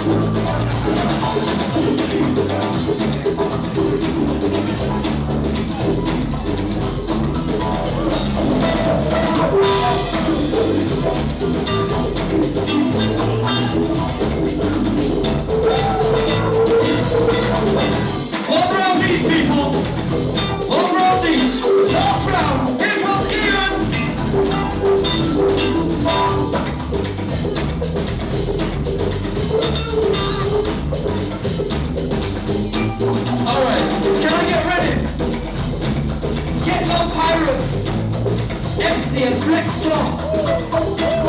What brought these people? What brought these? Last round. Pirates! MC and Flex Tom!